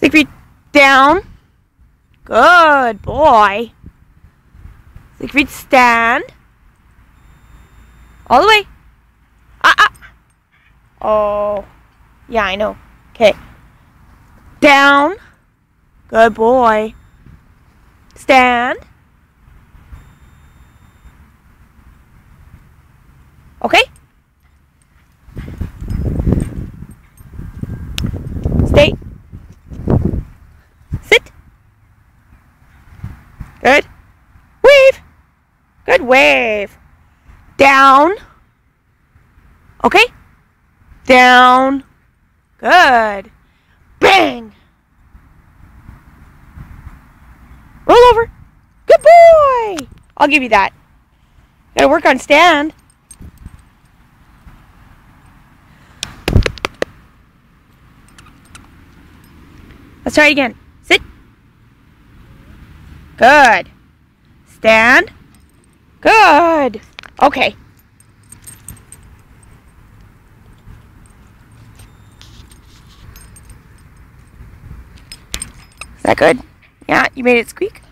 Feet down. Good boy. Feet stand. All the way. Ah, ah. Oh. Yeah, I know. Okay. Down. Good boy. Stand. Okay? Good. Wave. Good wave. Down. Okay? Down. Good. Bang. Roll over. Good boy. I'll give you that. Gotta work on stand. Let's try it again. Good. Stand. Good. Okay. Is that good? Yeah, you made it squeak?